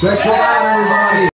Thanks a lot.